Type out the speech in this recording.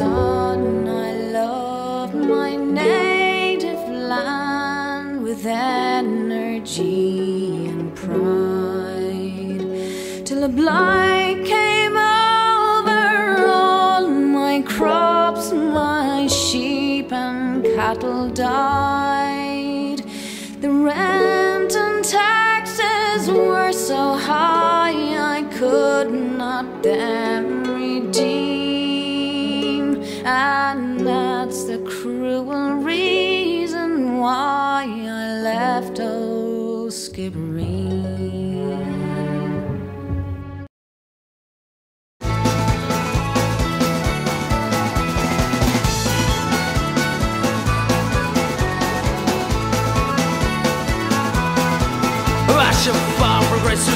I love my native land with energy and pride. Till a blight came over all my crops, my sheep and cattle died. The rent and taxes were so high I could not then and that's the cruel reason why I left old Skibbereen. I shall fall progress